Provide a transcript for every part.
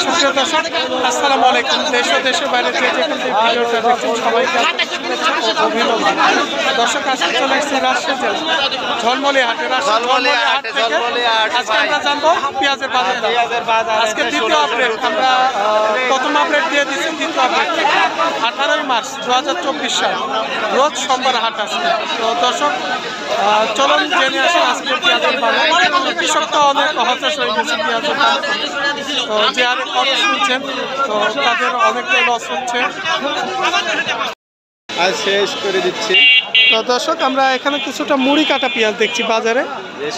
সুপ্রিয় দর্শক আসসালামু আলাইকুম দেশ ও দেশের বাইরে যে যেখান থেকে ভিডিওটা দেখছেন সবাইকে অভিনন্দন দর্শক আজকে চলে এসেছি রাজশাহী জেলা ঝলমলি হাটে রাজশাহী ঝলমলি হাট আজকে আমরা জানব পেঁয়াজের বাজার। দাম। আজকে দ্বিতীয় আপডেট আমরা আহ, প্রথম আপডেট দিয়ে দিচ্ছি দ্বিতীয় আপডেট আঠারোই মার্চ দু হাজার চব্বিশ সাল রোজ সোমবার হাট আছে। তো দর্শক চলুন জেনে আসি আজকে পেঁয়াজের বাজার। কৃষক তো অনেক হতাশ হয়ে গেছে পেঁয়াজের দাম। তো যে কথা শুনছেন তো তাদের অনেকটাই লস হচ্ছে। আজ শেষ করে দিচ্ছি। তো দর্শক আমরা এখানে কিছুটা মুড়ি কাটা পেঁয়াজ দেখছি বাজারে।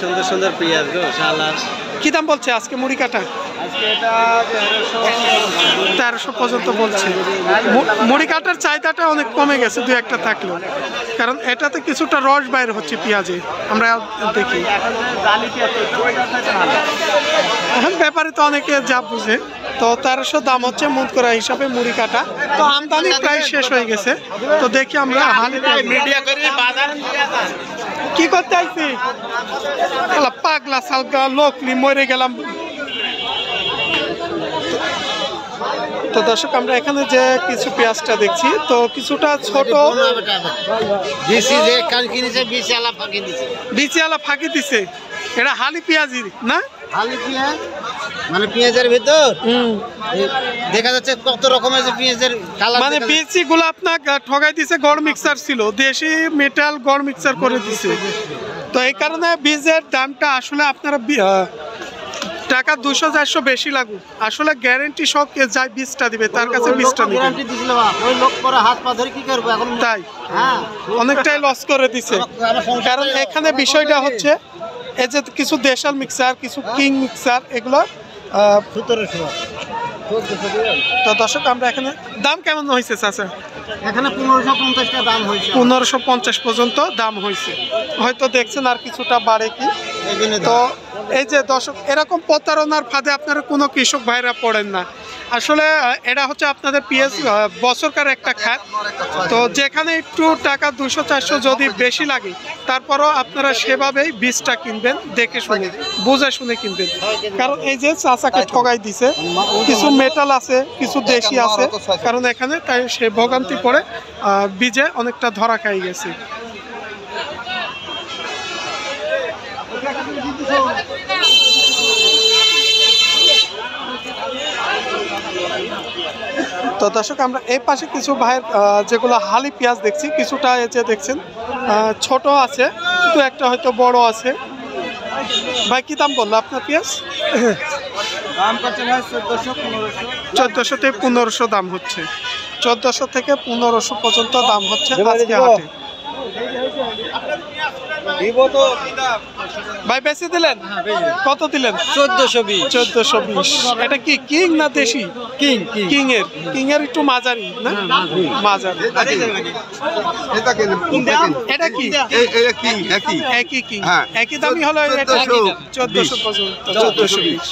সুন্দর সুন্দর পেঁয়াজ গো শালার কি দাম বলছে আজকে মুড়ি কাটা? তেরোশো পর্যন্ত বলছে। মু- মুড়ি কাটার চাহিদাটা অনেক কমে গেছে দু একটা থাকলেও কারণ এটাতে কিছুটা রস বাইর হচ্ছে পেঁয়াজে আমরা দেখি। এখন ব্যাপারে তো অনেকে যা বুঝে তো তেরোশো দাম হচ্ছে মুদ করা হিসাবে মুড়ি কাটা তো আমদানি প্রায় শেষ হয়ে গেছে তো দেখি আমরা হালি মিডিয়া করে বাজার কি করতে আইছি? পাগলা সালকা লোক মরে গেলাম। তো দর্শক আমরা এখানে যে কিছু পেঁয়াজটা দেখছি তো কিছুটা ছোট বেশি আলা ফাঁকি দিছে। এটা হালি পেঁয়াজি না? পেঁয়াজ? মানে পেঁয়াজের ভিতর? দেখা যাচ্ছে কত রকমের পেঁয়াজের কালার মানে বিচি গুলো আপনার ঠগাই দিছে গড় মিক্সার ছিল দেশি মেটাল গড় মিক্সার করে দিছে। তো এই কারণে বীজের দামটা আসলে আপনারা টাকা দুশো চারশো বেশি লাগুক। আসলে গ্যারেন্টি সব যাই যায় বীজটা দিবে তার কাছে গ্যারান্টি দিছিল ওই লোক পরে হাত পা ধরে কি করবে এখন? তাই। হ্যাঁ। অনেকটাই লস করে দিছে। কারণ এখানে বিষয়টা হচ্ছে এই যে কিছু দেশাল মিক্সার কিছু কিং মিক্সার এগুলো সতেরোশো তো দর্শক আমরা এখানে দাম কেমন হয়েছে চাচা? এখানে পনেরোশো পঞ্চাশটা দাম হয়েছে পনেরোশো পঞ্চাশ পর্যন্ত দাম হয়েছে হয়তো দেখছেন আর কিছুটা বাড়ে কি। তো এই যে দর্শক এরকম প্রতারণার ফাঁদে আপনারা কোনো কৃষক ভাইরা পড়েন না। আসলে এটা হচ্ছে আপনাদের পিএস বছরকার একটা খাত তো যেখানে একটু টাকা দুশো চারশো যদি বেশি লাগে তারপরও আপনারা সেভাবেই বীজটা কিনবেন দেখে শুনে বুঝে শুনে কিনবেন। কারণ এই যে চাচাকে ঠগাই দিছে কিছু মেটাল আছে কিছু দেশি আছে কারণ এখানে তাই সে ভোগান্তি আহ, বীজে অনেকটা ধরা খাই গেছে। তো দর্শক আমরা এই পাশে কিছু ভাইয়ের যেগুলো হালি পেঁয়াজ দেখছি কিছুটা এই যে দেখছেন ছোট আছে কিন্তু একটা হয়তো বড় আছে। ভাই কি দাম বলল আপনার পেঁয়াজ? চোদ্দশো পনেরোশো। চোদ্দোশো থেকে পনেরোশো দাম হচ্ছে। চোদ্দশো থেকে পনেরোশো পর্যন্ত দাম হচ্ছে আজকে হাটে। ভাই বেশি দিলেন? কত দিলেন? চোদ্দশো বিশ। চোদ্দোশো বিশ। এটা কি কিং না দেশি? King king. এর কিং এর একটু মাঝারি না? মাঝারি। এটা কি? একই। কি। হ্যাঁ। একই দামই হলো এটা? 1400 চোদ্দশো চোদ্দশো বিশ।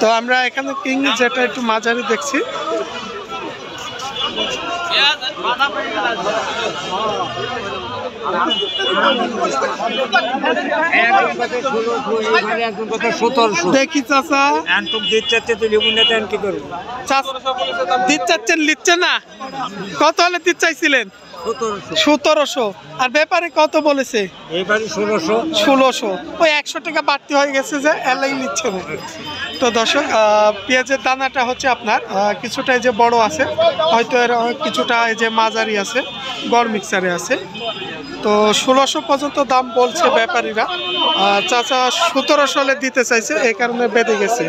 তো আমরা এখানে কিং যেটা একটু মাঝারি দেখছি। কত হলে দিতে চাইছিলেন সতেরোশো। আর ব্যাপারে কত বলেছে? ষোলোশো। ওই একশো টাকা বাড়তি হয়ে গেছে যে, এলাই নিচ্ছে না। তো দর্শক পেঁয়াজের দানাটা হচ্ছে আপনার কিছুটা যে বড় আছে, হয়তো এর, কিছুটা এই যে মাঝারি আছে, গড় মিক্সারে আছে। তো ষোলোশো পর্যন্ত দাম বলছে ব্যাপারীরা। চাচা সতেরোশো দিতে চাইছে এই কারণে বেঁধে গেছে।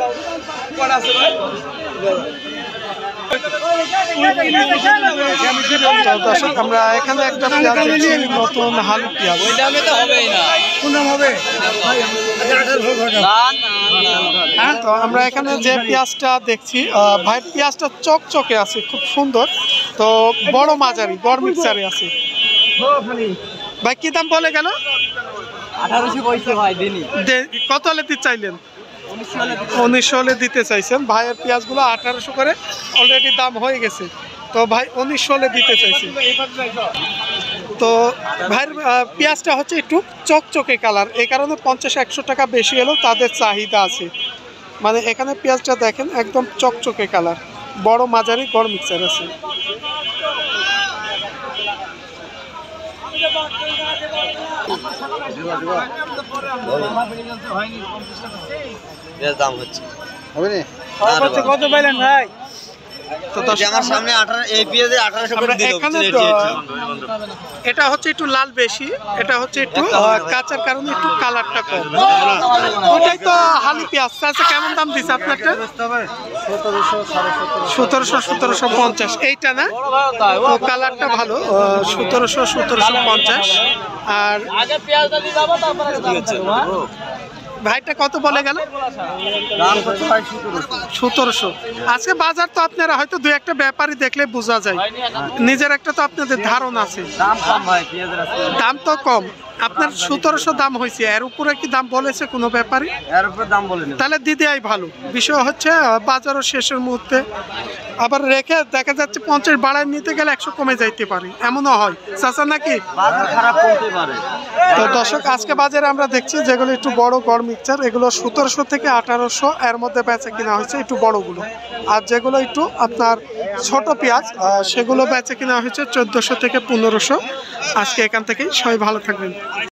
দর্শক আমরা এখানে একটা পেঁয়াজ দেখছি নতুন হালু পেঁয়াজ। হ্যাঁ তো আমরা এখানে যে পেঁয়াজটা দেখছি আহ, ভাই পেঁয়াজটা চকচকে আছে খুব সুন্দর। তো বড় মাঝারি বড় মিক্সারে আছে। ভাই কি দাম বলে গেল? কত হলে দিতে চাইলেন? উনিশশো হলে দিতে চাইছেন। ভাইয়ের পেঁয়াজগুলো আঠারোশো করে অলরেডি দাম হয়ে গেছে। তো ভাই উনিশশো হলে দিতে চাইছি। তো ভাইয়ের পেঁয়াজটা হচ্ছে একটু চকচকে কালার। এই কারণে পঞ্চাশ একশো টাকা বেশি হলেও তাদের চাহিদা আছে। মানে এখানে পেঁয়াজটা দেখেন একদম চকচকে কালার। বড় মাঝারি গড় মিক্সার আছে। দাম হচ্ছে। হবে কত পাইলেন ভাই? তো আমার সামনে এই পেঁয়াজে আঠারোশো এটা হচ্ছে একটু লাল বেশি এটা হচ্ছে একটু কাঁচার কারণে একটু কালারটা কম। ওটাই তো হালি পেঁয়াজ। চাচা কেমন দাম দিছে আপনারটা? সতেরোশো সতেরোশো পঞ্চাশ। এইটা না? তো কালারটা ভালো। সতেরোশো সতেরোশো পঞ্চাশ। আর দাম কত বলে গেল? সতেরোশো। আজকে বাজার তো আপনারা হয়তো দু একটা ব্যাপারই দেখলে বোঝা যায়। নিজের একটা তো আপনাদের ধারণা আছে। দাম তো কম। আপনার সতেরোশো দাম হয়েছে এর উপরে কি দাম বলেছে কোনো ব্যাপারে? এর উপর দাম বলে নেব তাহলে দিদিয়াই ভালো। বিষয় হচ্ছে বাজারও শেষের মুহূর্তে। আবার রেখে দেখা যাচ্ছে পঞ্চাশ বাড়ায় নিতে গেলে একশো কমে যাইতে পারে। এমনও হয়। চাচা নাকি? খারাপ করতে পারে। তো দর্শক আজকে বাজারে আমরা দেখছি যেগুলো একটু বড় গড় মিক্সচার এগুলো সতেরোশো থেকে আঠারোশো এর মধ্যে বেচে কিনা হয়েছে একটু বড়গুলো। আর যেগুলো একটু আপনার ছোট পেঁয়াজ সেগুলো বেচে কিনা হয়েছে চোদ্দোশো থেকে পনেরোশো। আজকে এখান থেকেই সবাই ভালো থাকবেন।